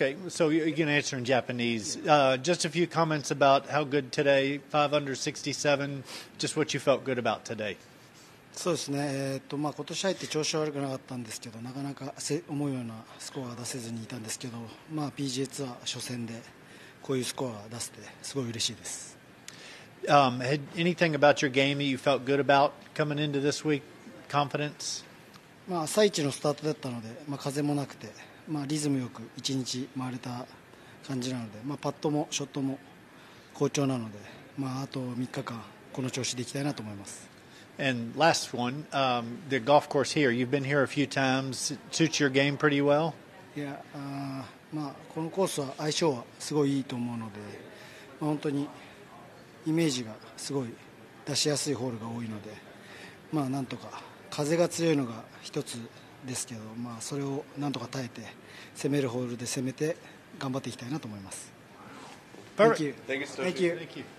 Okay, so you can answer in Japanese. Uh, just a few comments about how good today, five under 67, just what you felt good about today. そうですね、えーっとまあ、今年入って調子悪くなかったんですけどなかなかせ思うようなスコアが出せずにいたんですけど、まあ、PGA ツアー初戦でこういうスコアが出せてすごい嬉しいです Um, had anything about your game that you felt good about coming into this week? Confidence? まあ、朝一のスタートだったので、まあ、風もなくて、まあ、リズムよく1日回れた感じなので、まあ、パットもショットも好調なので、まあ、あと3日間この調子でいきたいなと思います And last one, um, the golf course here. You've been here a few times. It suits your game pretty well? いやあー、まあ、このコースは相性はすごいいいと思うので、まあ、本当にイメージがすごい出しやすいホールが多いので、まあ、なんとか風が強いのが一つですけど、まあ、それをなんとか耐えて攻めるホールで攻めて頑張っていきたいなと思います。Thank you. Thank you. Thank you.